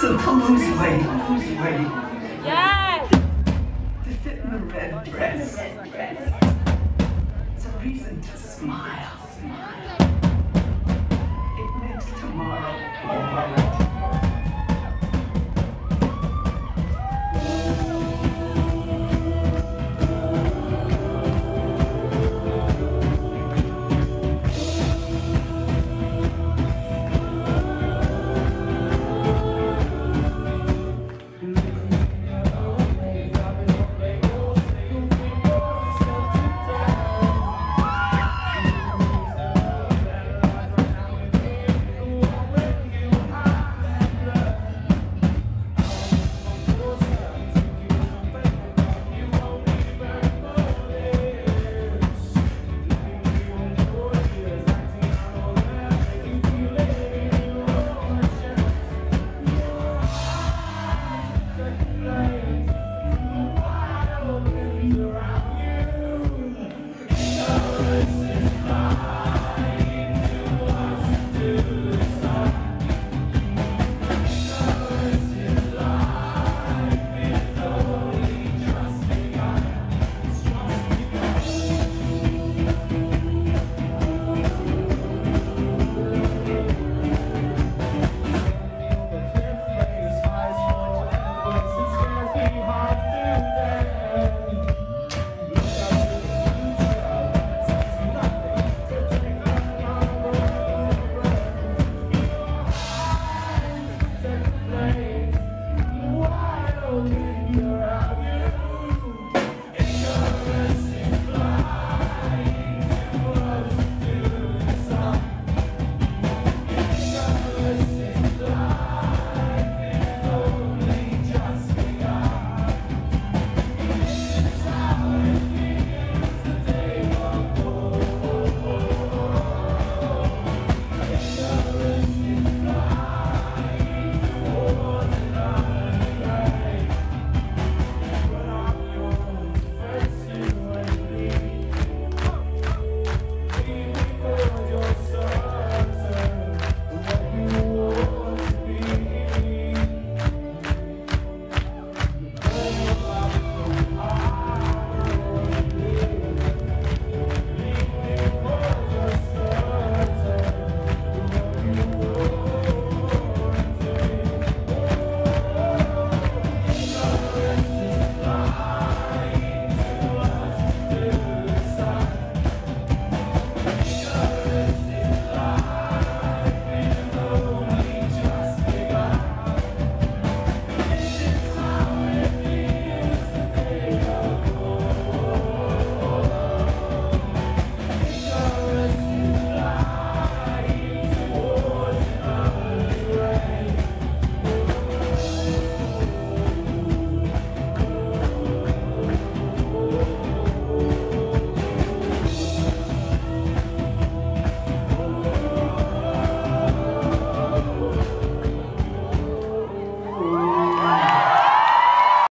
so come this way, lose weight. Yes! To fit in the red dress. It's a reason to smile.